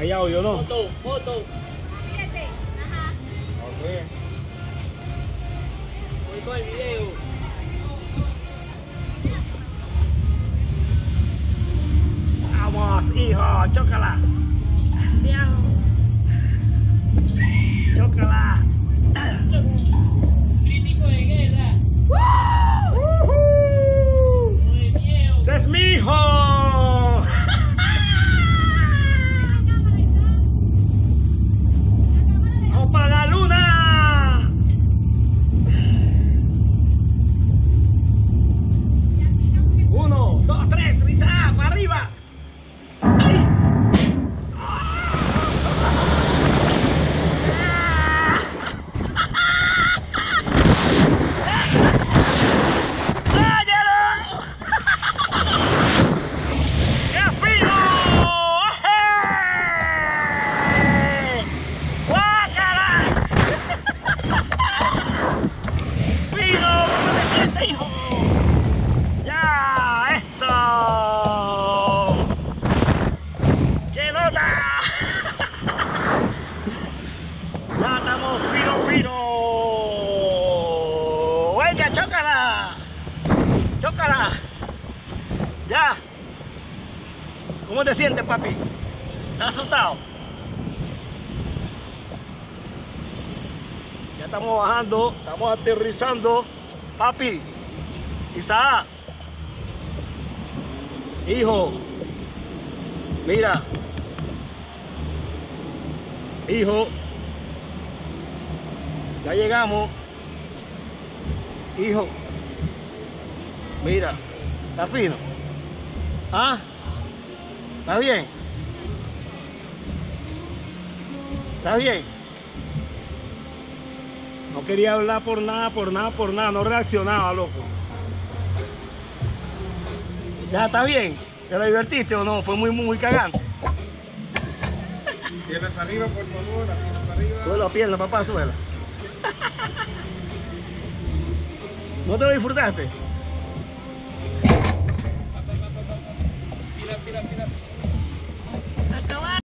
Callado yo no. Foto, foto. Siete. Ajá. Voy con el video. Vamos, hijo, chócala. Hijo? ¡Ya! ¡Eso! ¡Qué nota! ¡Ya estamos fino, fino! ¡Venga, chócala! ¡Chócala! ¡Ya! ¿Cómo te sientes, papi? ¿Estás asustado? Ya estamos bajando, estamos aterrizando. Papi, Isaac, hijo, mira, hijo, ya llegamos. Hijo, mira, está fino. ¿Ah? ¿Está bien? ¿Está bien? No quería hablar por nada, por nada, por nada. No reaccionaba, loco. ¿Ya está bien? ¿Te la divertiste o no? Fue muy, muy, cagante. Piernas arriba, por favor, las piernas arriba. Suela pierna, papá, suela. ¿No te lo disfrutaste?